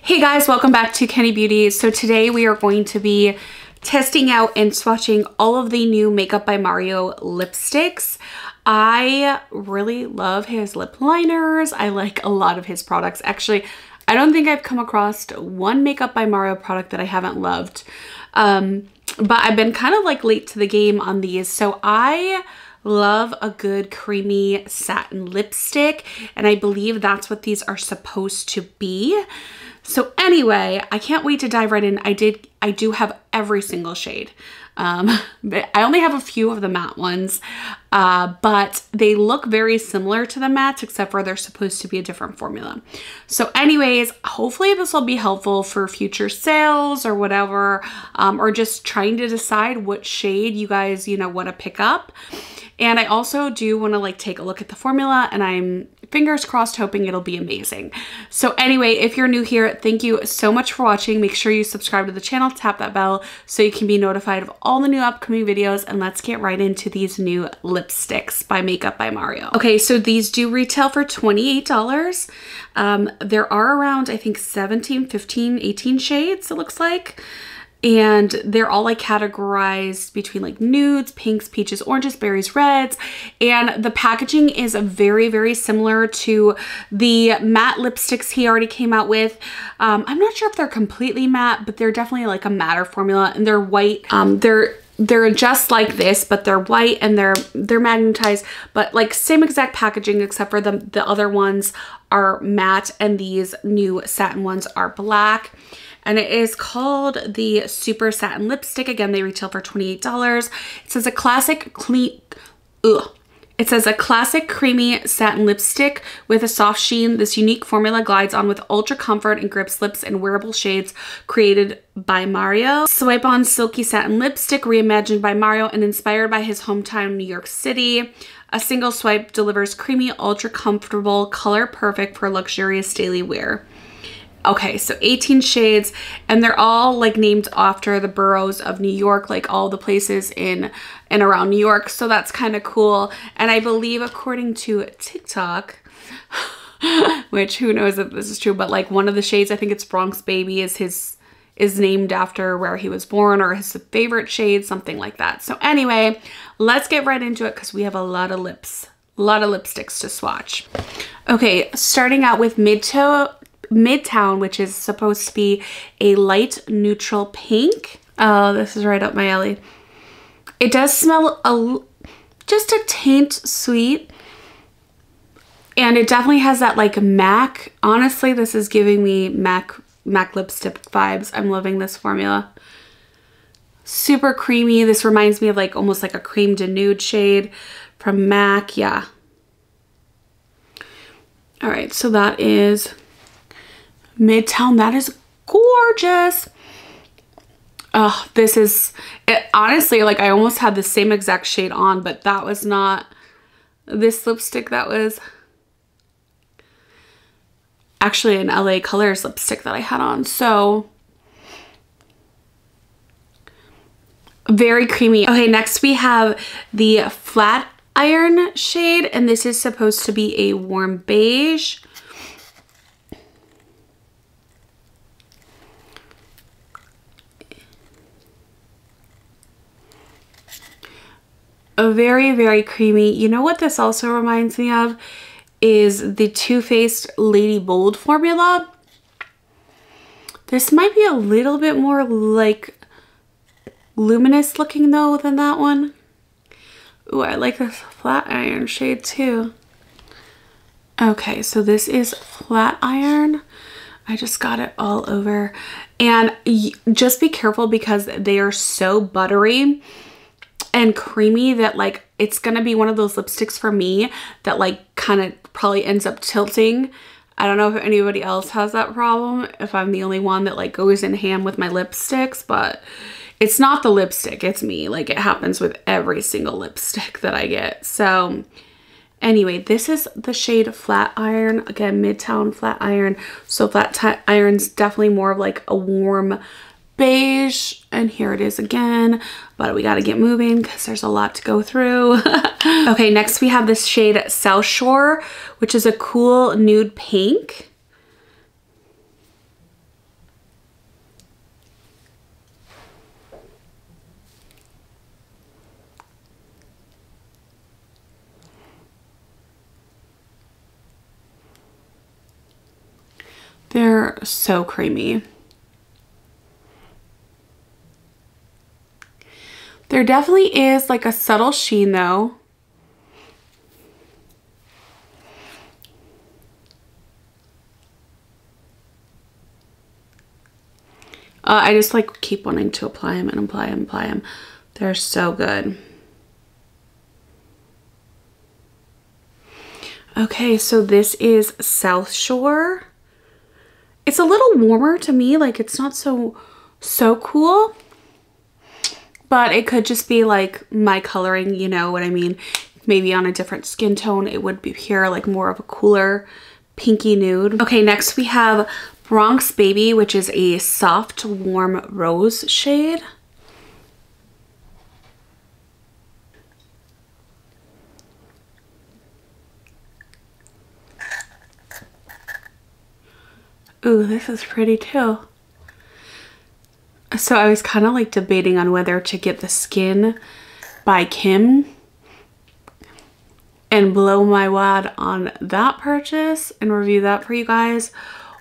Hey guys, welcome back to Kendi Beauty. So today we are going to be testing out and swatching all of the new Makeup by Mario lipsticks. I really love his lip liners. I like a lot of his products. Actually, I don't think I've come across one Makeup by Mario product that I haven't loved. Um, but I've been kind of like late to the game on these. So I love a good creamy satin lipstick and I believe that's what these are supposed to be. So anyway, I can't wait to dive right in. I did, I do have every single shade. Um, I only have a few of the matte ones, uh, but they look very similar to the mattes except for they're supposed to be a different formula. So anyways, hopefully this will be helpful for future sales or whatever, um, or just trying to decide what shade you guys, you know, want to pick up. And I also do want to like take a look at the formula and I'm fingers crossed hoping it'll be amazing. So anyway, if you're new here, thank you so much for watching. Make sure you subscribe to the channel, tap that bell so you can be notified of all the new upcoming videos and let's get right into these new lipsticks by Makeup by Mario. Okay, so these do retail for $28. Um, there are around, I think 17, 15, 18 shades it looks like and they're all like categorized between like nudes, pinks, peaches, oranges, berries, reds. And the packaging is very, very similar to the matte lipsticks he already came out with. Um, I'm not sure if they're completely matte, but they're definitely like a matter formula and they're white. Um, they're they're just like this, but they're white and they're they're magnetized, but like same exact packaging except for the, the other ones are matte and these new satin ones are black and it is called the Super Satin Lipstick. Again, they retail for $28. It says a classic clean, ugh. It says a classic creamy satin lipstick with a soft sheen. This unique formula glides on with ultra comfort and grips lips in wearable shades created by Mario. Swipe on silky satin lipstick reimagined by Mario and inspired by his hometown New York City. A single swipe delivers creamy, ultra comfortable, color perfect for luxurious daily wear. Okay, so 18 shades and they're all like named after the boroughs of New York, like all the places in and around New York. So that's kind of cool. And I believe according to TikTok, which who knows if this is true, but like one of the shades, I think it's Bronx Baby is his is named after where he was born or his favorite shade, something like that. So anyway, let's get right into it because we have a lot of lips, a lot of lipsticks to swatch. Okay, starting out with mid-toe Midtown, which is supposed to be a light neutral pink. Oh, this is right up my alley. It does smell a, just a taint sweet. And it definitely has that like MAC. Honestly, this is giving me MAC, MAC lipstick vibes. I'm loving this formula. Super creamy. This reminds me of like almost like a Crème d'Nude shade from MAC. Yeah. All right, so that is Midtown. That is gorgeous. Oh, this is, it, honestly, like I almost had the same exact shade on, but that was not this lipstick. That was actually an LA Colors lipstick that I had on. So very creamy. Okay, next we have the flat iron shade, and this is supposed to be a warm beige. Very, very creamy. You know what this also reminds me of? Is the Too Faced Lady Bold formula. This might be a little bit more like luminous looking though than that one. Ooh, I like this flat iron shade too. Okay, so this is flat iron. I just got it all over. And just be careful because they are so buttery and creamy that like it's gonna be one of those lipsticks for me that like kind of probably ends up tilting. I don't know if anybody else has that problem, if I'm the only one that like goes in ham with my lipsticks, but it's not the lipstick, it's me. Like it happens with every single lipstick that I get. So anyway, this is the shade Flat Iron. Again, Midtown Flat Iron. So Flat Iron's definitely more of like a warm beige and here it is again but we got to get moving because there's a lot to go through okay next we have this shade south shore which is a cool nude pink They're so creamy. There definitely is like a subtle sheen though. Uh, I just like keep wanting to apply them and apply them, apply them. They're so good. Okay, so this is South Shore. It's a little warmer to me, like it's not so, so cool. But it could just be like my coloring, you know what I mean? Maybe on a different skin tone, it would be here like more of a cooler pinky nude. Okay, next we have Bronx Baby, which is a soft, warm rose shade. Ooh, this is pretty too. So I was kind of like debating on whether to get the SKKN by Kim and blow my wad on that purchase and review that for you guys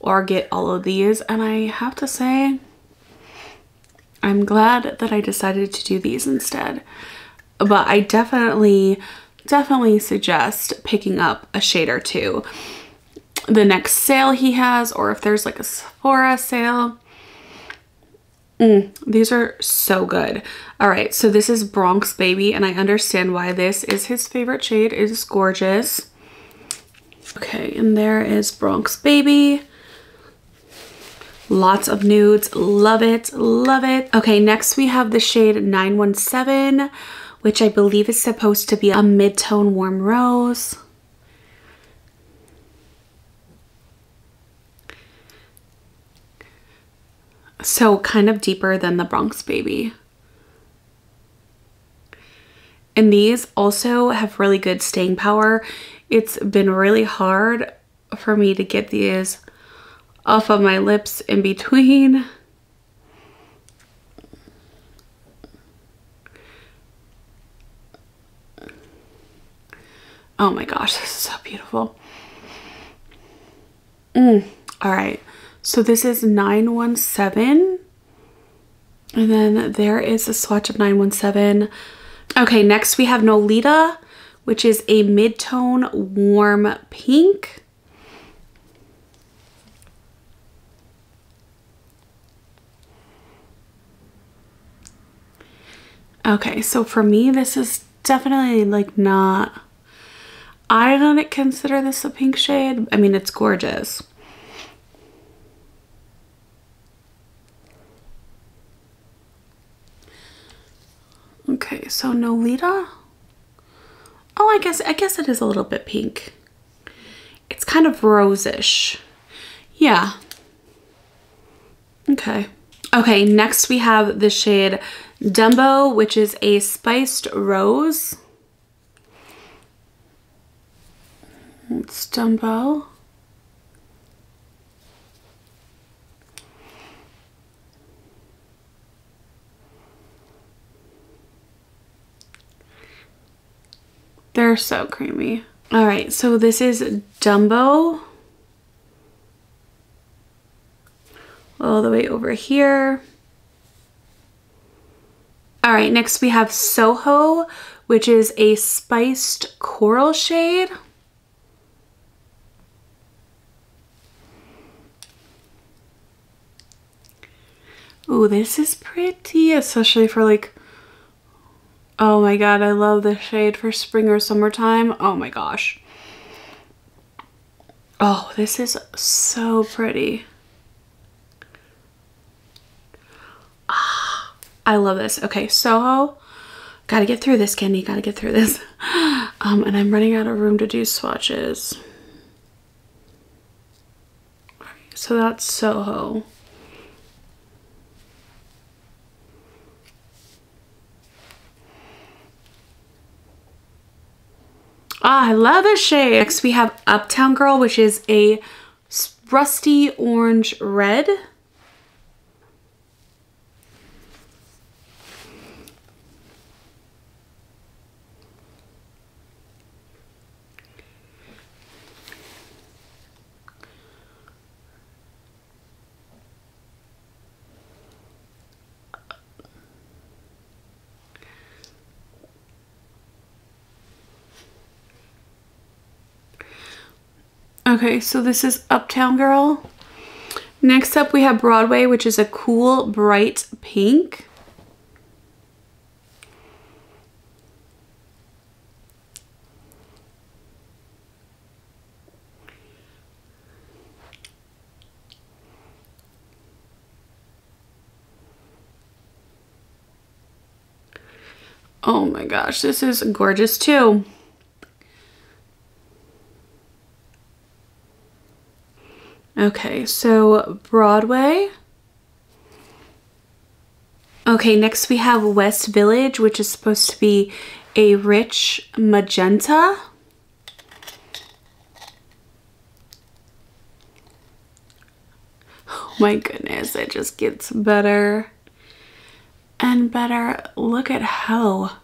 or get all of these. And I have to say, I'm glad that I decided to do these instead. But I definitely, definitely suggest picking up a shade or two. The next sale he has, or if there's like a Sephora sale, Mm, these are so good. All right, so this is Bronx Baby, and I understand why this is his favorite shade. It is gorgeous. Okay, and there is Bronx Baby. Lots of nudes. Love it. Love it. Okay, next we have the shade 917, which I believe is supposed to be a mid-tone warm rose. So kind of deeper than the Bronx Baby. And these also have really good staying power. It's been really hard for me to get these off of my lips in between. Oh my gosh, this is so beautiful. Mm, all right. So this is 917. And then there is a swatch of 917. Okay, next we have Nolita, which is a mid-tone warm pink. Okay, so for me, this is definitely like not, I don't consider this a pink shade. I mean, it's gorgeous. Okay, so Nolita. Oh, I guess I guess it is a little bit pink. It's kind of rosish. Yeah. Okay. Okay, next we have the shade Dumbo, which is a spiced rose. It's Dumbo. They're so creamy. All right, so this is Dumbo. All the way over here. All right, next we have Soho, which is a spiced coral shade. Ooh, this is pretty, especially for like Oh my god, I love this shade for spring or summertime. Oh my gosh. Oh, this is so pretty. Ah, I love this. Okay, Soho. Gotta get through this, Kendi. Gotta get through this. Um, and I'm running out of room to do swatches. So that's Soho. Ah, I love this shade. Next we have Uptown Girl, which is a rusty orange red. Okay, so this is Uptown Girl. Next up we have Broadway, which is a cool bright pink. Oh my gosh, this is gorgeous too. Okay, so Broadway. Okay, next we have West Village, which is supposed to be a rich magenta. Oh my goodness, it just gets better and better. Look at how,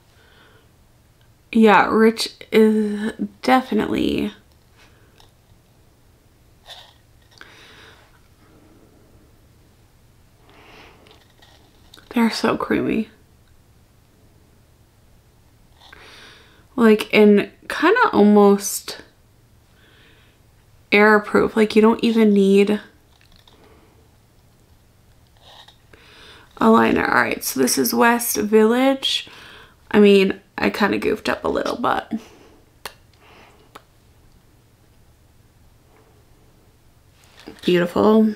yeah, Rich is definitely They're so creamy. Like, and kind of almost air proof. Like, you don't even need a liner. All right, so this is West Village. I mean, I kind of goofed up a little, but... Beautiful.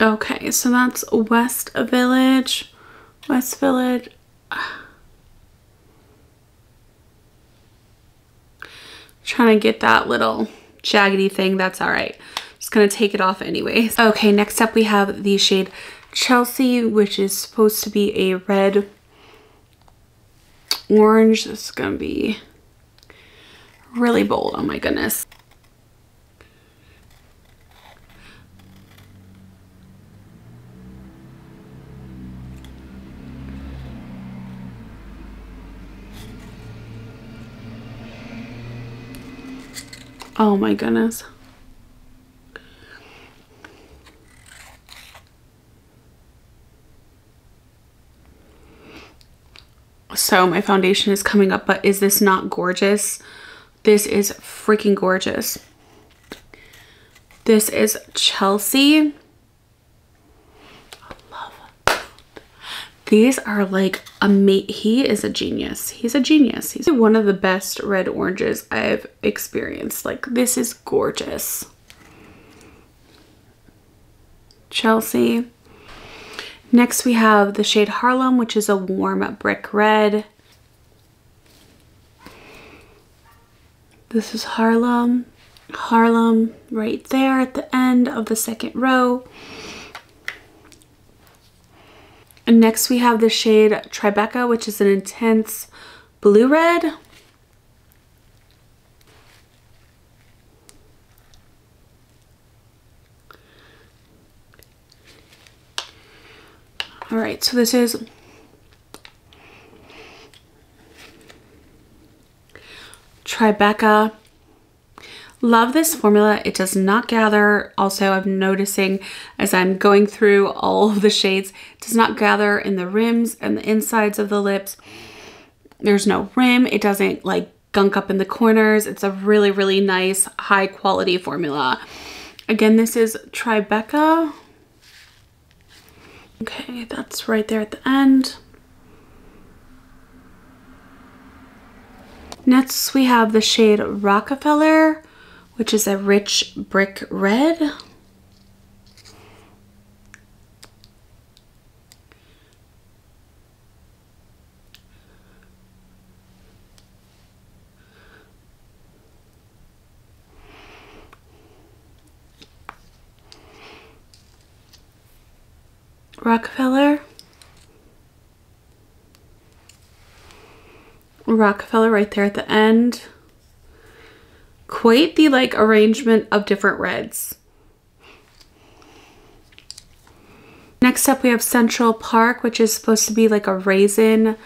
Okay, so that's West Village. West Village. Trying to get that little jaggedy thing. That's all right. Just gonna take it off anyways. Okay, next up we have the shade Chelsea, which is supposed to be a red orange. This is gonna be really bold. Oh my goodness. Oh my goodness. So my foundation is coming up, but is this not gorgeous? This is freaking gorgeous. This is Chelsea. These are like a mate. He is a genius. He's a genius. He's one of the best red oranges I've experienced. Like this is gorgeous. Chelsea. Next we have the shade Harlem, which is a warm brick red. This is Harlem. Harlem right there at the end of the second row. And next we have the shade Tribeca, which is an intense blue red. All right, so this is Tribeca Love this formula. It does not gather. Also, I'm noticing as I'm going through all of the shades, it does not gather in the rims and the insides of the lips. There's no rim. It doesn't like gunk up in the corners. It's a really, really nice, high quality formula. Again, this is Tribeca. Okay, that's right there at the end. Next, we have the shade Rockefeller which is a rich brick red. Rockefeller. Rockefeller right there at the end quite the like arrangement of different reds. Next up we have Central Park, which is supposed to be like a raisin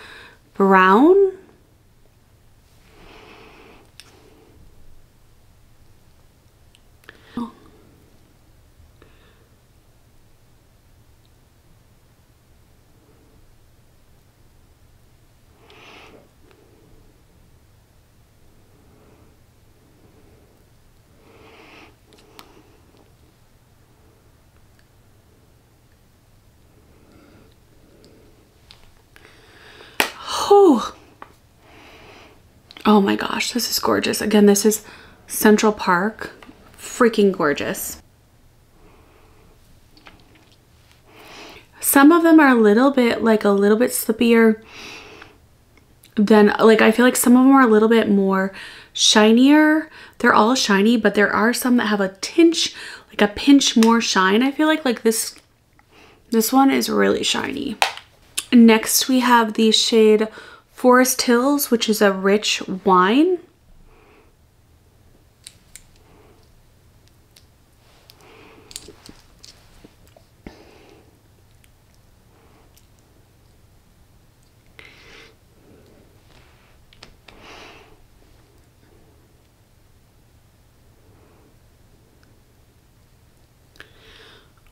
brown. Oh my gosh, this is gorgeous. Again, this is Central Park. Freaking gorgeous. Some of them are a little bit, like a little bit slippier than, like I feel like some of them are a little bit more shinier. They're all shiny, but there are some that have a tinge, like a pinch more shine. I feel like, like this, this one is really shiny. Next we have the shade Forest Hills, which is a rich wine.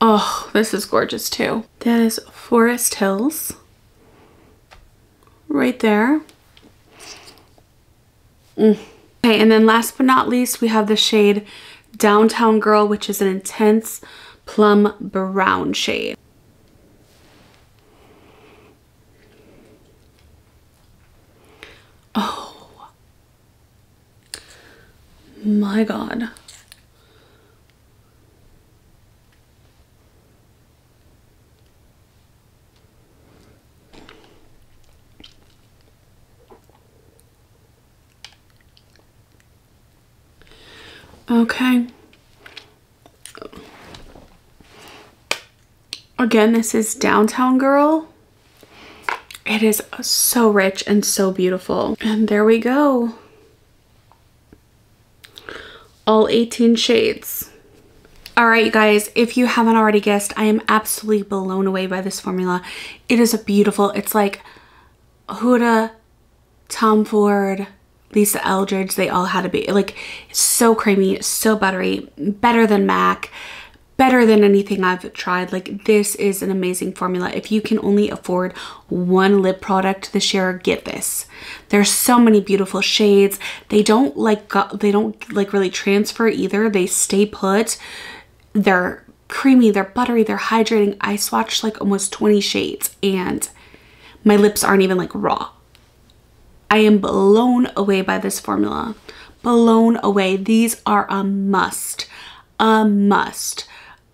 Oh, this is gorgeous too. That is Forest Hills. Right there. Mm. Okay, and then last but not least, we have the shade Downtown Girl, which is an intense plum brown shade. Oh my God. Okay. Again, this is Downtown Girl. It is so rich and so beautiful. And there we go. All 18 shades. All right, guys, if you haven't already guessed, I am absolutely blown away by this formula. It is a beautiful, it's like Huda, Tom Ford, Lisa Eldridge, they all had to be like so creamy, so buttery, better than MAC, better than anything I've tried. Like this is an amazing formula. If you can only afford one lip product this year, get this. There's so many beautiful shades. They don't like they don't like really transfer either. They stay put. They're creamy, they're buttery, they're hydrating. I swatched like almost 20 shades and my lips aren't even like raw. I am blown away by this formula. Blown away. These are a must. A must.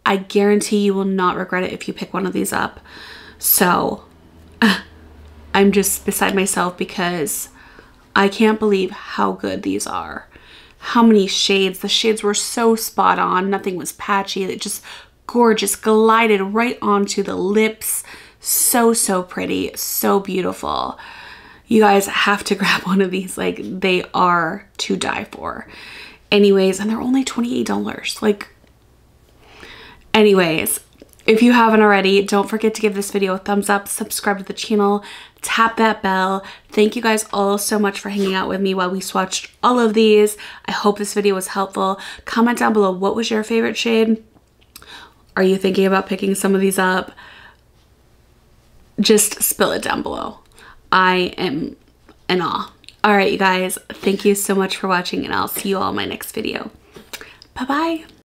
I guarantee you will not regret it if you pick one of these up. So I'm just beside myself because I can't believe how good these are. How many shades. The shades were so spot on. Nothing was patchy. It just gorgeous. Glided right onto the lips. So, so pretty. So beautiful you guys have to grab one of these. Like they are to die for. Anyways, and they're only $28. Like, anyways, if you haven't already, don't forget to give this video a thumbs up, subscribe to the channel, tap that bell. Thank you guys all so much for hanging out with me while we swatched all of these. I hope this video was helpful. Comment down below what was your favorite shade? Are you thinking about picking some of these up? Just spill it down below. I am in awe. All right, you guys, thank you so much for watching and I'll see you all in my next video. Bye-bye.